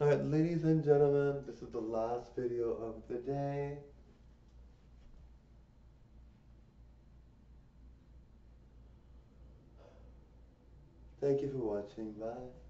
Alright, ladies and gentlemen, this is the last video of the day. Thank you for watching. Bye.